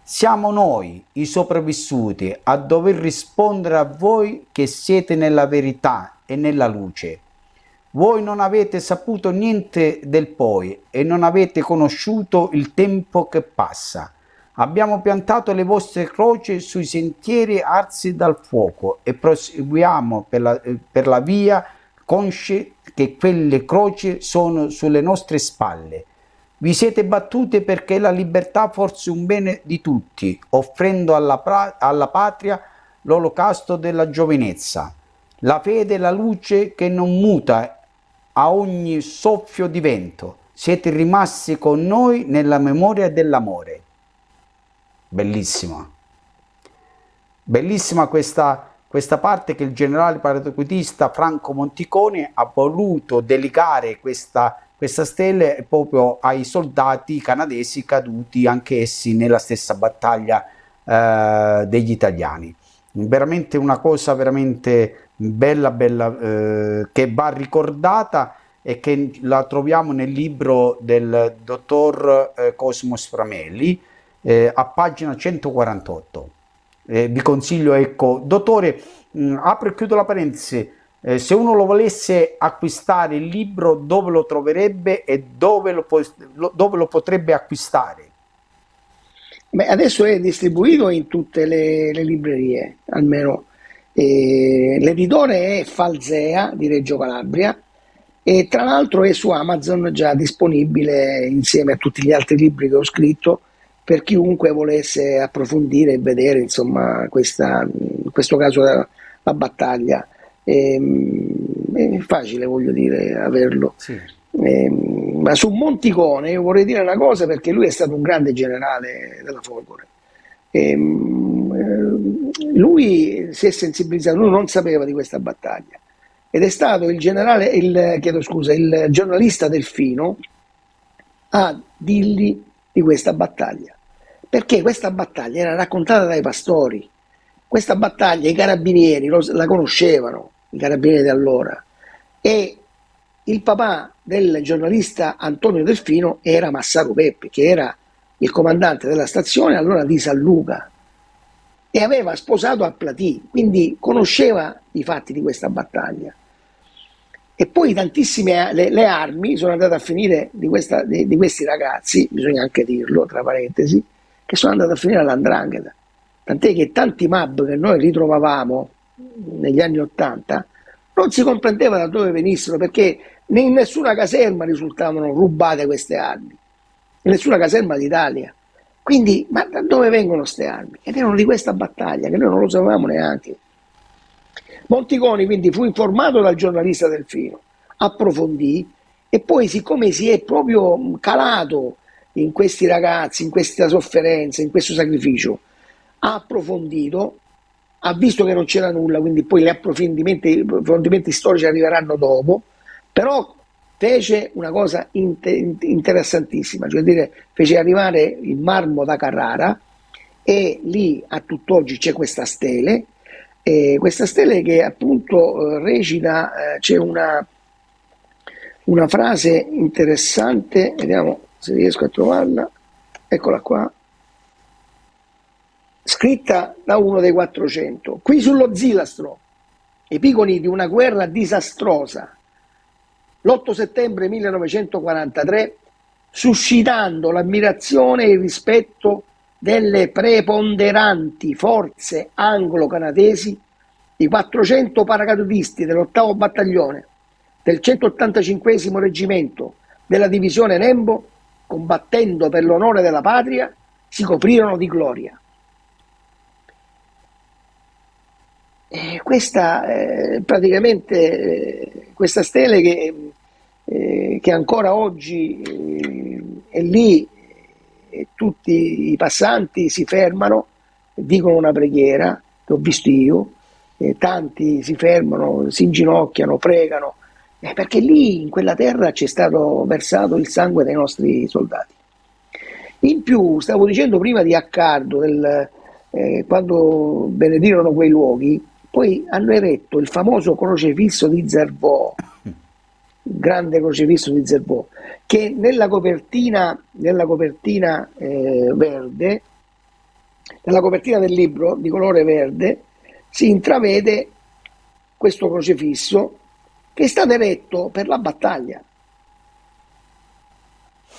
Siamo noi, i sopravvissuti, a dover rispondere a voi che siete nella verità e nella luce. Voi non avete saputo niente del poi e non avete conosciuto il tempo che passa. Abbiamo piantato le vostre croci sui sentieri arsi dal fuoco e proseguiamo per la, per la via consci che quelle croci sono sulle nostre spalle vi siete battute perché la libertà fosse un bene di tutti, offrendo alla, alla patria l'olocausto della giovinezza, la fede e la luce che non muta a ogni soffio di vento. Siete rimasti con noi nella memoria dell'amore. Bellissima. Bellissima questa, questa parte che il generale paracadutista Franco Monticone ha voluto delegare questa, questa stella proprio ai soldati canadesi caduti anch'essi nella stessa battaglia eh, degli italiani. Veramente una cosa veramente bella, bella eh, che va ricordata e che la troviamo nel libro del dottor eh, Cosmo Sframelli eh, a pagina 148 eh, vi consiglio, ecco, dottore, mh, mm, apro e chiudo la parentesi, eh, se uno lo volesse acquistare il libro, dove lo troverebbe e dove lo, lo, dove lo potrebbe acquistare? Beh, adesso è distribuito in tutte le, le librerie, almeno. Eh, l'editore è Falzea di Reggio Calabria e tra l'altro è su Amazon già disponibile insieme a tutti gli altri libri che ho scritto per chiunque volesse approfondire e vedere insomma, questa, in questo caso la, la battaglia. E, ehm, è facile, voglio dire, averlo. Sì. E, ehm, ma su Monticone io vorrei dire una cosa perché lui è stato un grande generale della Folgore. E, ehm, lui si è sensibilizzato, lui non sapeva di questa battaglia ed è stato il generale, il, chiedo scusa, il giornalista Delfino a dirgli di questa battaglia perché questa battaglia era raccontata dai pastori. Questa battaglia i carabinieri lo, la conoscevano, i carabinieri di allora, e il papà del giornalista Antonio Delfino era Massaro Peppe, che era il comandante della stazione allora di San Luca e aveva sposato a Platì, quindi conosceva i fatti di questa battaglia. E poi tantissime le, le armi sono andate a finire di, questa, di, di questi ragazzi, bisogna anche dirlo tra parentesi, che sono andati a finire all'andrangheta. Tant'è che tanti MAB che noi ritrovavamo negli anni Ottanta non si comprendeva da dove venissero perché in nessuna caserma risultavano rubate queste armi, in nessuna caserma d'Italia. Quindi, ma da dove vengono queste armi? Ed erano di questa battaglia che noi non lo sapevamo neanche. Monticoni quindi fu informato dal giornalista Delfino, approfondì e poi siccome si è proprio calato in questi ragazzi, in questa sofferenza, in questo sacrificio, ha approfondito, ha visto che non c'era nulla, quindi poi gli approfondimenti, approfondimenti storici arriveranno dopo, però fece una cosa inter- interessantissima, cioè dire, fece arrivare il marmo da Carrara e lì a tutt'oggi c'è questa stele, questa stele che appunto eh, recita, eh, c'è una, una frase interessante, vediamo se riesco a trovarla, eccola qua, scritta da uno dei 400. Qui sullo Zilastro, epigoni di una guerra disastrosa, l'8 settembre 1943, suscitando l'ammirazione e il rispetto delle preponderanti forze anglo-canadesi, i 400 paracadutisti dell'ottavo battaglione del 185 reggimento della divisione Nembo combattendo per l'onore della patria, si coprirono di gloria. E questa eh, praticamente eh, questa stele che, eh, che ancora oggi eh, è lì e tutti i passanti si fermano, dicono una preghiera, l'ho visto io, tanti si fermano, si inginocchiano, pregano eh, perché lì in quella terra c'è stato versato il sangue dei nostri soldati. In più, stavo dicendo prima di Accardo, del, eh, quando benedirono quei luoghi, poi hanno eretto il famoso crocefisso di Zervò, grande crocefisso di Zervò, che nella copertina, nella copertina eh, verde, nella copertina del libro di colore verde, si intravede questo crocefisso che è stato eletto per la battaglia.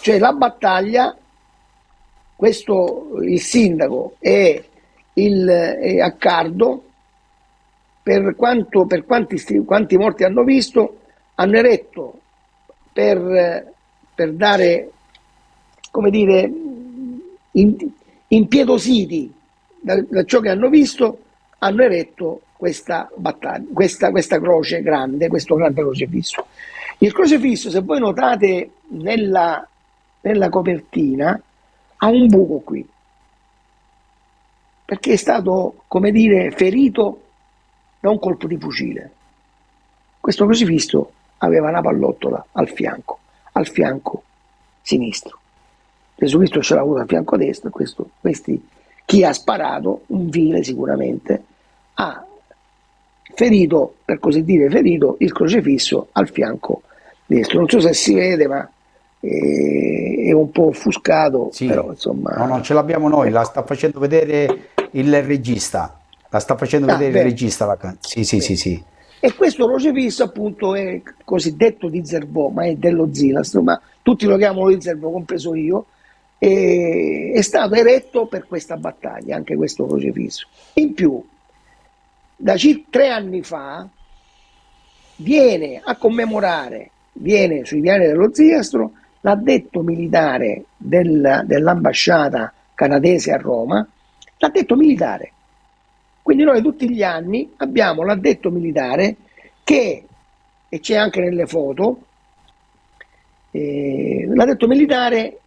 Cioè la battaglia, questo il sindaco e il e Accardo, per, quanto, per quanti, quanti, morti hanno visto, hanno eletto per, per dare, come dire, impietositi da, da ciò che hanno visto, hanno eretto questa, battaglia, questa, questa croce grande, questo grande crocefisso. Il crocefisso, se voi notate nella, nella copertina, ha un buco qui, perché è stato, come dire, ferito da un colpo di fucile. Questo crocifisso aveva una pallottola al fianco, al fianco sinistro. Gesù Cristo ce l'ha avuto al fianco destro, questo, questi, chi ha sparato, un vile sicuramente, ha ferito, per così dire, ferito il crocifisso al fianco destro. Non so se si vede, ma è, è un po' offuscato, sì. però insomma... No, no, ce l'abbiamo noi, la sta facendo vedere il regista, la sta facendo ah, vedere beh. il regista la Sì, sì, sì, sì. E questo crocifisso appunto è cosiddetto di Zerbo, ma è dello Zilas, ma tutti lo chiamano di Zerbo, compreso io, e è stato eretto per questa battaglia, anche questo crocifisso. In più, da circa tre anni fa viene a commemorare, viene sui piani dello Ziastro, l'addetto militare del, dell'ambasciata canadese a Roma, l'addetto militare. Quindi noi tutti gli anni abbiamo l'addetto militare che, e c'è anche nelle foto, eh, l'addetto militare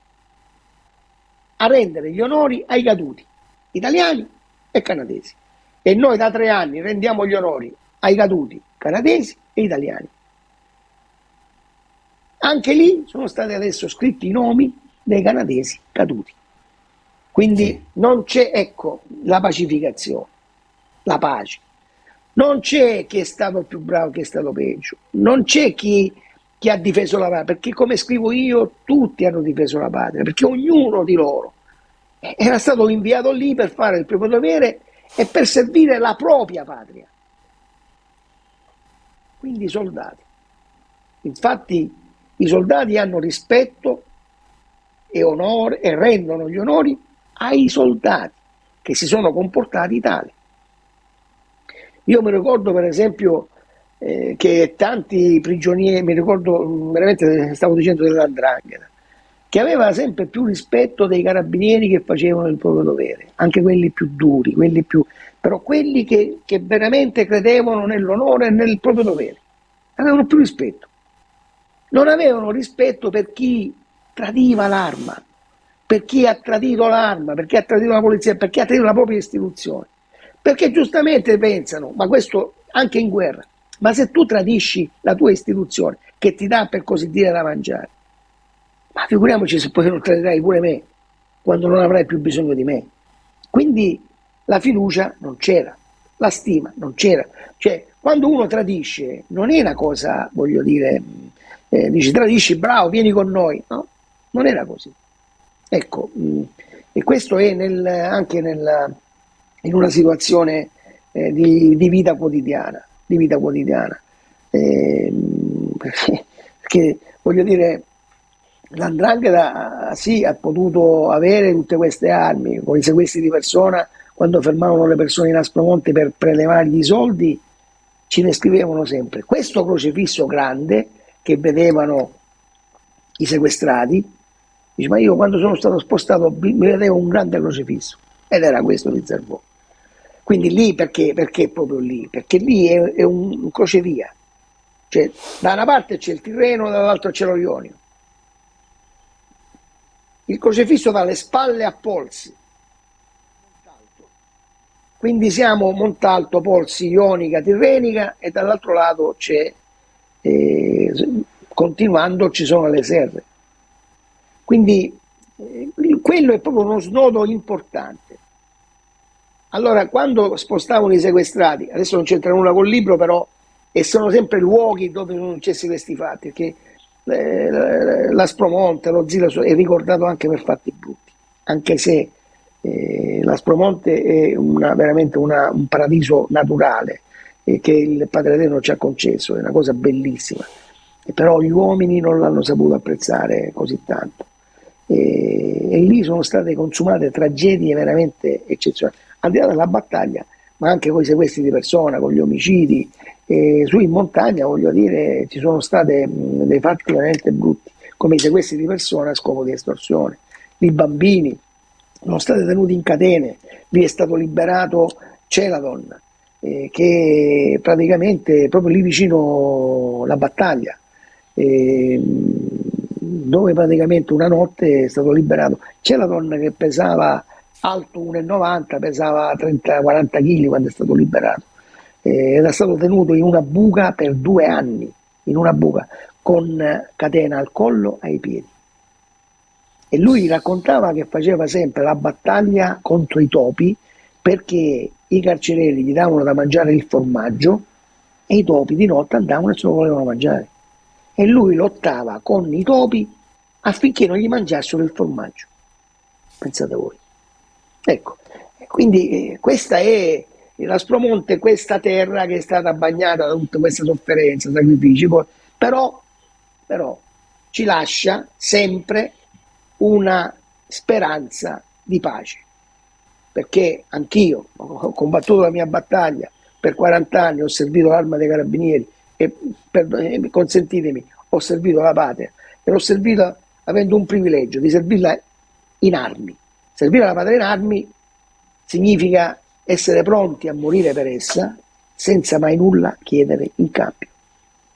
a rendere gli onori ai caduti, italiani e canadesi. E noi da tre anni rendiamo gli onori ai caduti canadesi e italiani. Anche lì sono stati adesso scritti i nomi dei canadesi caduti. Quindi sì. non c'è, ecco, la pacificazione, la pace. Non c'è chi è stato più bravo, chi è stato peggio. Non c'è chi, chi ha difeso la patria, perché come scrivo io, tutti hanno difeso la patria, perché ognuno di loro era stato inviato lì per fare il proprio dovere e per servire la propria patria. Quindi i soldati. Infatti i soldati hanno rispetto e, onore, e rendono gli onori ai soldati che si sono comportati tali. Io mi ricordo per esempio eh, che tanti prigionieri, mi ricordo veramente, stavo dicendo dell'andrangheta, che aveva sempre più rispetto dei carabinieri che facevano il proprio dovere, anche quelli più duri, quelli più, però quelli che, che veramente credevano nell'onore e nel proprio dovere, avevano più rispetto non avevano rispetto per chi tradiva l'arma, per chi ha tradito l'arma, per chi ha tradito la polizia, per chi ha tradito la propria istituzione. Perché giustamente pensano, ma questo anche in guerra, ma se tu tradisci la tua istituzione che ti dà per così dire da mangiare, ma figuriamoci se poi non tradirai pure me, quando non avrai più bisogno di me. Quindi la fiducia non c'era, la stima non c'era. Cioè, quando uno tradisce, non è una cosa, voglio dire, eh, dici tradisci, bravo, vieni con noi. No, non era così. Ecco, mh, mm, e questo è nel, anche nel, in una situazione eh, di, di, vita quotidiana, di vita quotidiana. Eh, perché, perché, voglio dire, l'andrangheta sì ha potuto avere tutte queste armi, con i sequestri di persona, quando fermavano le persone in Aspromonte per prelevargli i soldi, ci ne scrivevano sempre. Questo crocifisso grande che vedevano i sequestrati, dice ma io quando sono stato spostato mi vedevo un grande crocifisso ed era questo di Zerbo. Quindi lì perché? Perché proprio lì? Perché lì è, è un, crocevia, cioè da una parte c'è il Tirreno, dall'altra c'è lo Ionio. Il crocefisso dalle spalle a polsi. Quindi siamo Montalto, Polsi, Ionica, Tirrenica e dall'altro lato c'è eh, continuando ci sono le serre. Quindi eh, quello è proprio uno snodo importante. Allora, quando spostavano i sequestrati, adesso non c'entra nulla col libro, però, e sono sempre luoghi dove non c'è questi fatti, perché eh, l'Aspromonte, lo Zila è ricordato anche per fatti brutti, anche se eh, l'Aspromonte è una, veramente una, un paradiso naturale, che il Padre Eterno ci ha concesso, è una cosa bellissima, e però gli uomini non l'hanno saputo apprezzare così tanto. E, e lì sono state consumate tragedie veramente eccezionali, al di là della battaglia, ma anche con i sequestri di persona, con gli omicidi. E su in montagna, voglio dire, ci sono stati dei fatti veramente brutti, come i sequestri di persona a scopo di estorsione. I bambini sono stati tenuti in catene, lì è stato liberato Celadon, eh, che praticamente proprio lì vicino la battaglia, eh, dove praticamente una notte è stato liberato. C'è la donna che pesava alto 1,90, pesava 30-40 kg quando è stato liberato. eh, era stato tenuto in una buca per due anni, in una buca, con catena al collo ai piedi. E lui raccontava che faceva sempre la battaglia contro i topi perché i carcerieri gli davano da mangiare il formaggio e i topi di notte andavano e se lo volevano mangiare. E lui lottava con i topi affinché non gli mangiassero il formaggio. Pensate voi. Ecco, quindi eh, questa è l'Aspromonte, questa terra che è stata bagnata da tutte queste sofferenze, sacrifici, però, però ci lascia sempre una speranza di pace. Perché anch'io ho combattuto la mia battaglia per 40 anni, ho servito l'arma dei carabinieri e per, eh, consentitemi, ho servito la patria e l'ho servita avendo un privilegio di servirla in armi. Servire la patria in armi significa essere pronti a morire per essa senza mai nulla chiedere in cambio.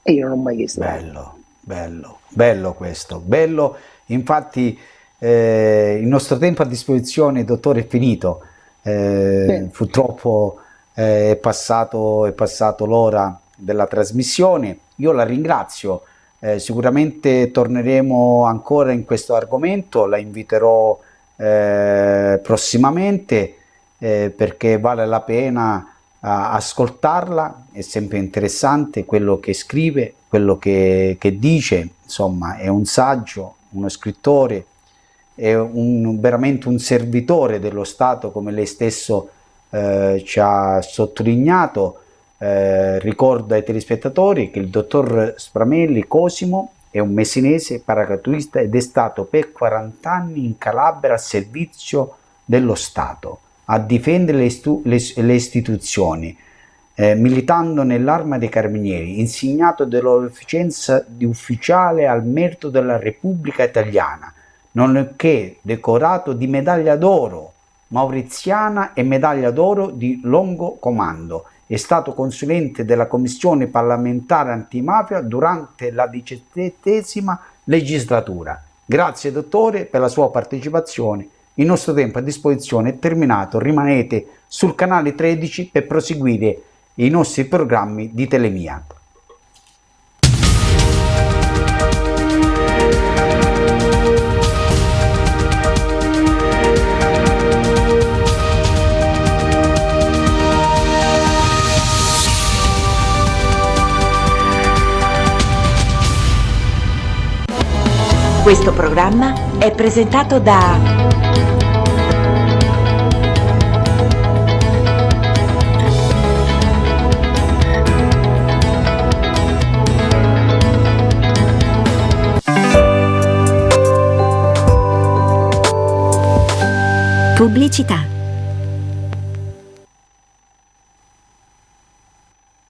E io non ho mai chiesto. Bello, bello, bello questo, bello. Infatti eh, il nostro tempo a disposizione, dottore, è finito. Eh, purtroppo eh, è, passato, è passato l'ora della trasmissione. Io la ringrazio. Eh, sicuramente torneremo ancora in questo argomento, la inviterò eh, prossimamente eh, perché vale la pena ascoltarla, è sempre interessante quello che scrive, quello che, che dice, insomma è un saggio, uno scrittore, è un, veramente un servitore dello Stato come lei stesso eh, ci ha sottolineato. Eh, ricordo ai telespettatori che il dottor Spramelli Cosimo è un messinese paracadutista ed è stato per 40 anni in Calabria al servizio dello Stato a difendere le, istu- le, le istituzioni, eh, militando nell'arma dei carabinieri, insegnato dell'efficienza di ufficiale al merito della Repubblica Italiana, nonché decorato di medaglia d'oro mauriziana e medaglia d'oro di longo comando. È stato consulente della Commissione parlamentare antimafia durante la diciassettesima legislatura. Grazie dottore per la sua partecipazione il nostro tempo a disposizione è terminato, rimanete sul canale 13 per proseguire i nostri programmi di Telemia. Questo programma è presentato da Pubblicità